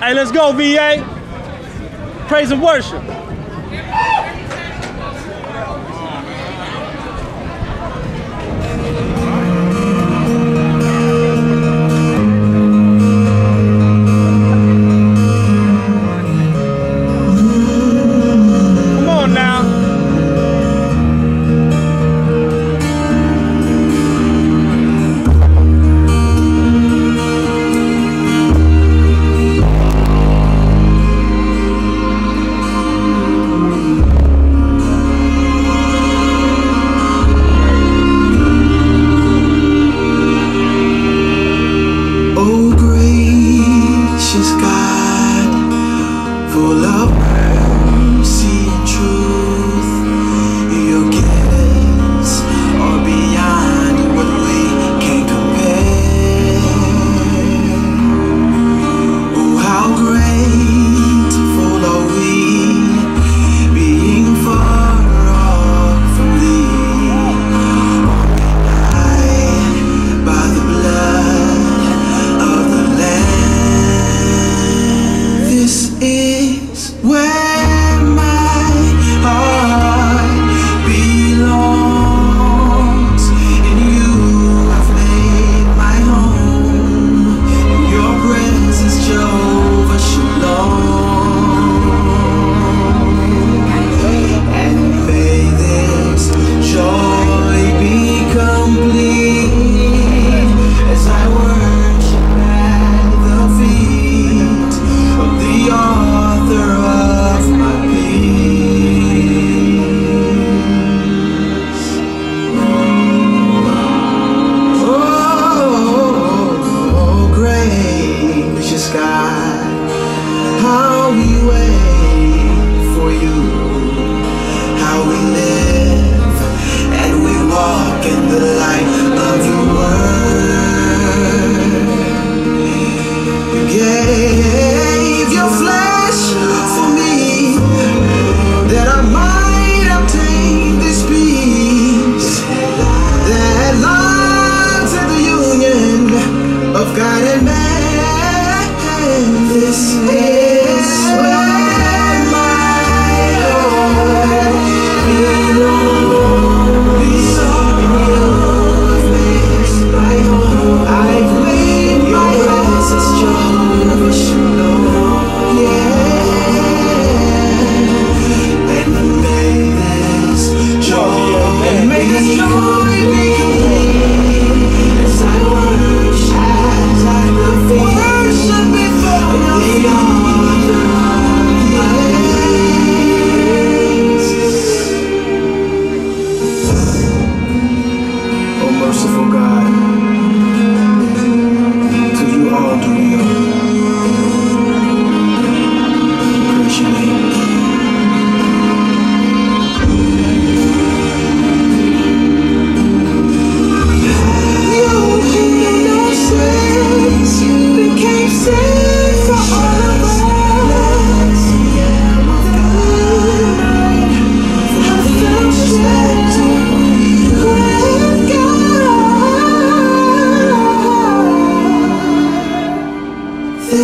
Hey, let's go, VA. Praise and worship.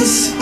Please.